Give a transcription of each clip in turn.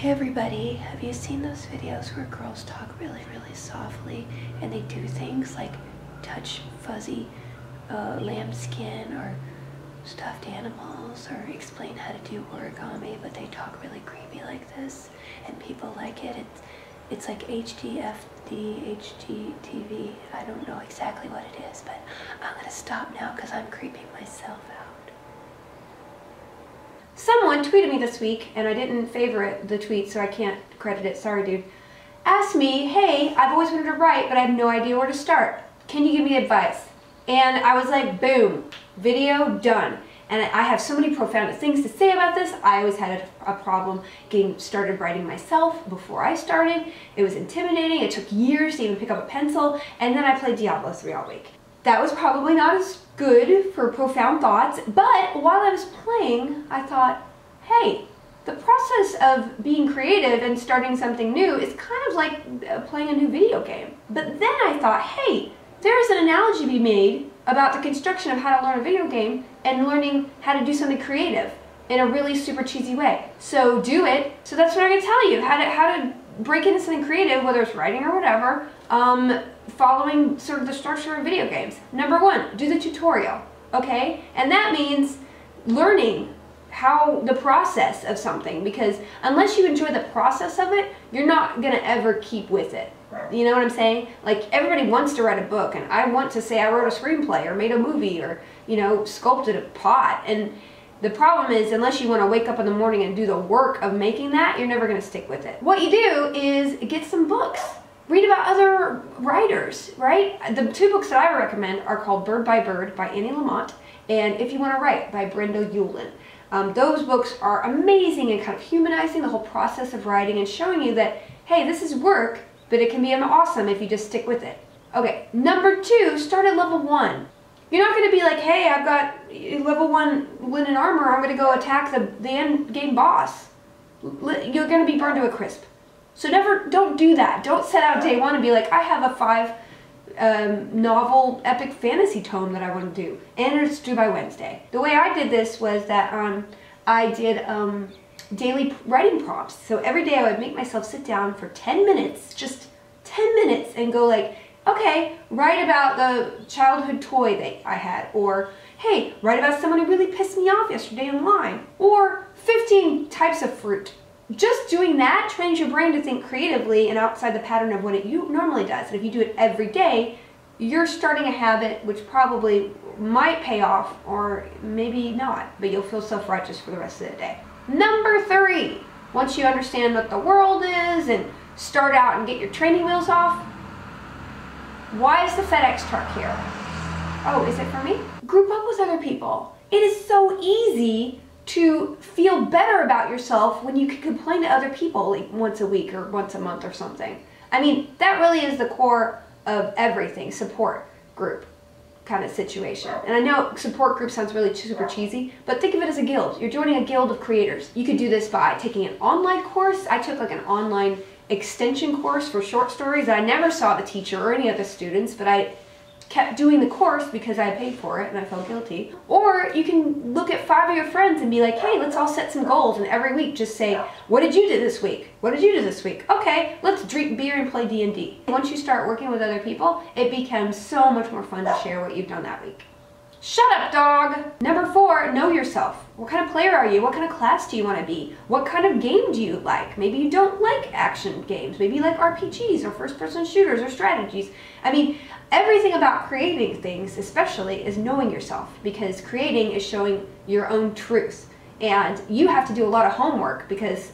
Hey everybody, have you seen those videos where girls talk really, really softly and they do things like touch fuzzy uh, lambskin or stuffed animals or explain how to do origami, but they talk really creepy like this and people like it. It's, it's like HDFD, HGTV. I don't know exactly what it is, but I'm gonna stop now because I'm creeping myself out. Someone tweeted me this week, and I didn't favorite the tweet, so I can't credit it. Sorry, dude. Asked me, hey, I've always wanted to write, but I have no idea where to start. Can you give me advice? And I was like, boom, video done. And I have so many profound things to say about this. I always had a, a, problem getting started writing myself before I started. It was intimidating. It took years to even pick up a pencil. And then I played Diablo 3 all week. That was probably not as good for profound thoughts, but while I was playing, I thought, hey, the process of being creative and starting something new is kind of like uh, playing a new video game. But then I thought, hey, there's an analogy to be made about the construction of how to learn a video game and learning how to do something creative in a really super cheesy way. So do it. So that's what I'm gonna tell you, how to, how to break into something creative, whether it's writing or whatever, um, following sort of the structure of video games. Number one, do the tutorial, okay? And that means learning how the process of something because unless you enjoy the process of it, you're not gonna ever keep with it. You know what I'm saying? Like everybody wants to write a book and I want to say I wrote a screenplay or made a movie or, you know, sculpted a pot and the problem is, unless you want to wake up in the morning and do the work of making that, you're never going to stick with it. What you do is get some books. Read about other writers, right? The two books that I recommend are called Bird by Bird by Annie Lamott and If You Want to Write by Brenda Ueland. Um, those books are amazing and kind of humanizing the whole process of writing and showing you that, hey, this is work, but it can be awesome if you just stick with it. Okay, number two, start at level one. You're not going to be like, hey, I've got level one linen armor, I'm going to go attack the, the end game boss. You're going to be burned to a crisp. So never, don't do that. Don't set out day one and be like, I have a five um, novel epic fantasy tome that I want to do. And it's due by Wednesday. The way I did this was that um, I did um, daily writing prompts. So every day I would make myself sit down for 10 minutes, just 10 minutes, and go like, okay, write about the childhood toy that I had, or hey, write about someone who really pissed me off yesterday in line, or 15 types of fruit. Just doing that trains your brain to think creatively and outside the pattern of what it normally does. And if you do it every day, you're starting a habit which probably might pay off or maybe not, but you'll feel self-righteous for the rest of the day. Number three, once you understand what the world is and start out and get your training wheels off, why is the FedEx truck here? Oh, is it for me? Group up with other people. It is so easy to feel better about yourself when you can complain to other people like once a week or once a month or something. I mean, that really is the core of everything, support group kind of situation. And I know support group sounds really super cheesy, but think of it as a guild. You're joining a guild of creators. You could do this by taking an online course. I took like an online extension course for short stories. I never saw the teacher or any of the students, but I kept doing the course because I paid for it and I felt guilty. Or you can look at five of your friends and be like, hey, let's all set some goals and every week just say, what did you do this week? What did you do this week? Okay, let's drink beer and play D&D. Once you start working with other people, it becomes so much more fun to share what you've done that week. Shut up, dog! Number four, know yourself. What kind of player are you? What kind of class do you want to be? What kind of game do you like? Maybe you don't like action games. Maybe you like RPGs or first-person shooters or strategies. I mean, everything about creating things, especially, is knowing yourself because creating is showing your own truth. And you have to do a lot of homework because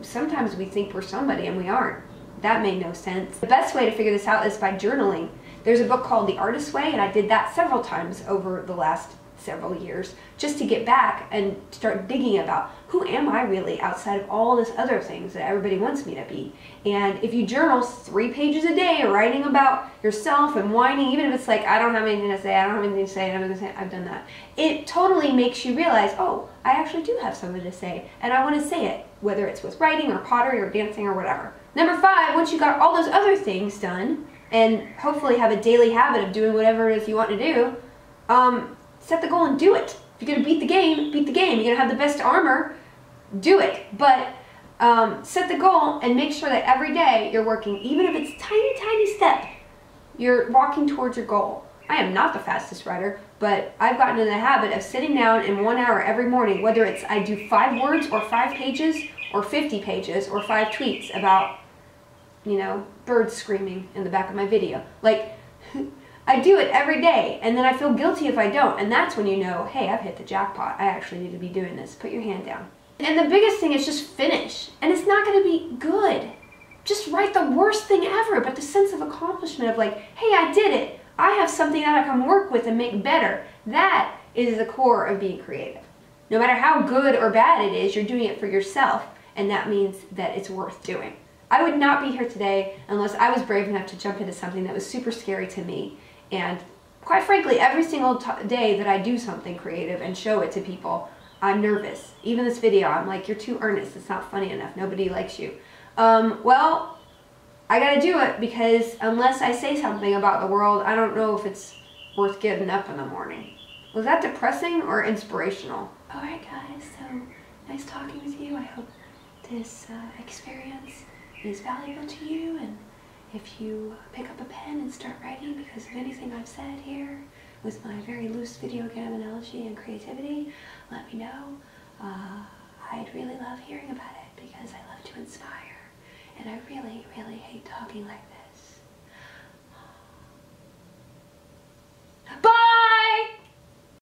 sometimes we think we're somebody and we aren't. That made no sense. The best way to figure this out is by journaling. There's a book called The Artist's Way, and I did that several times over the last several years just to get back and start digging about who am I really outside of all this other things that everybody wants me to be. And if you journal three pages a day writing about yourself and whining, even if it's like, I don't have anything to say, I don't have anything to say, to say, I've done that. It totally makes you realize, oh, I actually do have something to say and I want to say it, whether it's with writing or pottery or dancing or whatever. Number five, once you got all those other things done, and hopefully have a daily habit of doing whatever it is you want to do, um, set the goal and do it. If you're going to beat the game, beat the game. You're going to have the best armor, do it. But Um, set the goal and make sure that every day you're working, even if it's tiny, tiny step, you're walking towards your goal. I am not the fastest writer, but I've gotten in the habit of sitting down in one hour every morning, whether it's I do five words or five pages or 50 pages or five tweets about, you know, birds screaming in the back of my video. Like, I do it every day, and then I feel guilty if I don't, and that's when you know, hey, I've hit the jackpot. I actually need to be doing this. Put your hand down. And the biggest thing is just finish. And it's not going to be good. Just write the worst thing ever, but the sense of accomplishment of like, hey, I did it. I have something that I can work with and make better. That is the core of being creative. No matter how good or bad it is, you're doing it for yourself, and that means that it's worth doing. I would not be here today unless I was brave enough to jump into something that was super scary to me. And quite frankly, every single day that I do something creative and show it to people, I'm nervous. Even this video, I'm like, you're too earnest. It's not funny enough. Nobody likes you. Um, well, I gotta do it because unless I say something about the world, I don't know if it's worth getting up in the morning. Was that depressing or inspirational? Alright guys, so nice talking with you. I hope this uh, experience is valuable to you and if you pick up a pen and start writing because of anything I've said here with my very loose video game analogy and creativity, let me know. Uh, I'd really love hearing about it because I love to inspire and I really, really hate talking like this.